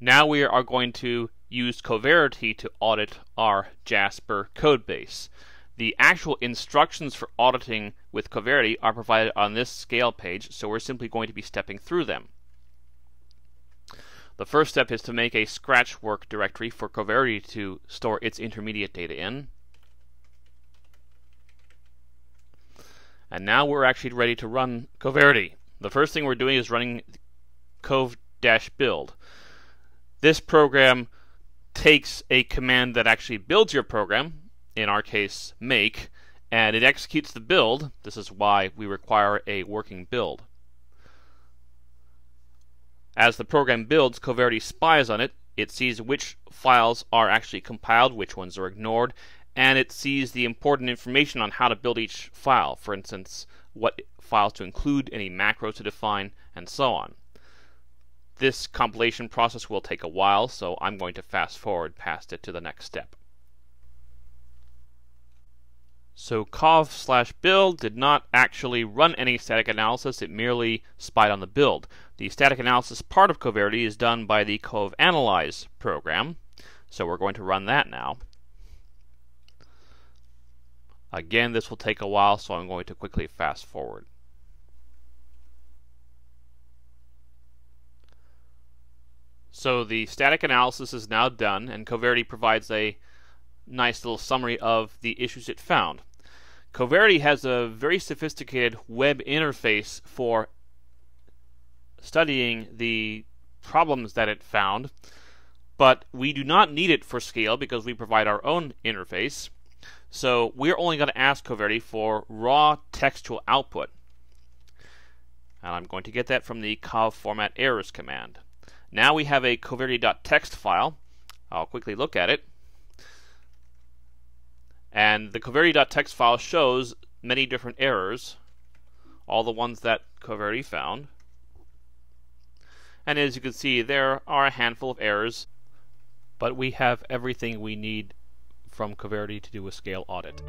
Now we are going to use Coverity to audit our Jasper codebase. The actual instructions for auditing with Coverity are provided on this SCALe page, so we're simply going to be stepping through them. The first step is to make a scratch work directory for Coverity to store its intermediate data in. And now we're actually ready to run Coverity. The first thing we're doing is running cov-build. This program takes a command that actually builds your program, in our case make, and it executes the build. This is why we require a working build. As the program builds, Coverity spies on it. It sees which files are actually compiled, which ones are ignored, and it sees the important information on how to build each file. For instance, what files to include, any macros to define, and so on. This compilation process will take a while, so I'm going to fast forward past it to the next step. So cov slash build did not actually run any static analysis, it merely spied on the build. The static analysis part of Coverity is done by the cov analyze program, so we're going to run that now. Again, this will take a while, so I'm going to quickly fast forward. So the static analysis is now done, and Coverity provides a nice little summary of the issues it found. Coverity has a very sophisticated web interface for studying the problems that it found, but we do not need it for SCALe because we provide our own interface. So we're only going to ask Coverity for raw textual output. And I'm going to get that from the cov format errors command. Now we have a coverity.txt file. I'll quickly look at it. And the coverity.txt file shows many different errors, all the ones that Coverity found. And as you can see, there are a handful of errors, but we have everything we need from Coverity to do a SCALe audit.